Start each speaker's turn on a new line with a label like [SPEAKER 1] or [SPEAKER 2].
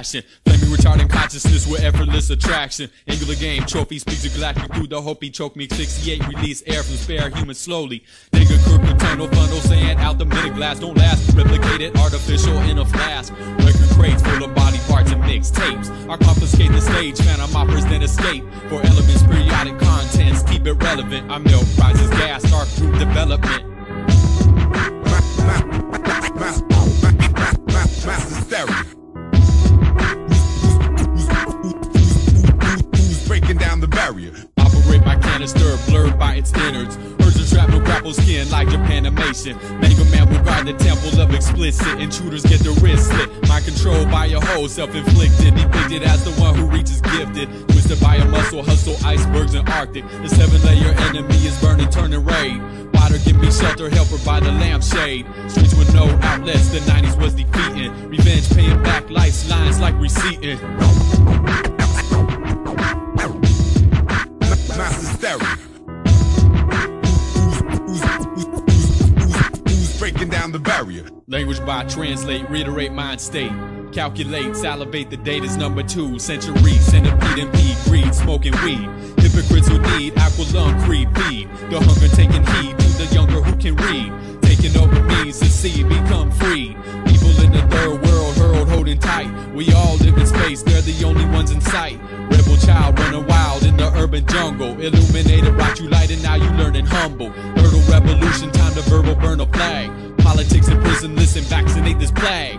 [SPEAKER 1] passion. Flaming retarding consciousness with effortless attraction. Angular game, trophy speaks of galactic through the hope he choke me. 68 release air from spare human slowly. Nigga crook tunnel funnel sand out the minute glass. Don't last, replicated artificial in a flask. Record crates full of body parts and mixed tapes. I confiscate the stage, phantom operas then escape. For elements, periodic contents, keep it relevant. I milk prizes, gas, dark group development. Canister, blurred by its innards. Urge of shrapnel grapple skin like Japanimation. Mega Man will guard the temple of explicit. Intruders get their wrist slit. Mind control by a hole, self-inflicted. Depicted as the one who reaches gifted. Twisted by a muscle, hustle icebergs in Arctic. The seven-layer enemy is burning, turning raid. Water give me shelter, helper by the lampshade. Streets with no outlets, the 90s was defeating. Revenge paying back life's lines like receipting.
[SPEAKER 2] Who's breaking down the barrier?
[SPEAKER 1] Language by translate, reiterate mind state. Calculate, salivate, the data's number two. Century, centipede, and pee, greed, smoking weed. Hypocrites who need aqualung creed, feed. The hunger taking heed to the younger who can read. Taking over means succeed, become free. Space, they're the only ones in sight. Rebel child running wild in the urban jungle. Illuminated, brought you light, and now you learning humble. Hurdle revolution, time to verbal burn a flag. Politics in prison, listen, vaccinate this plague.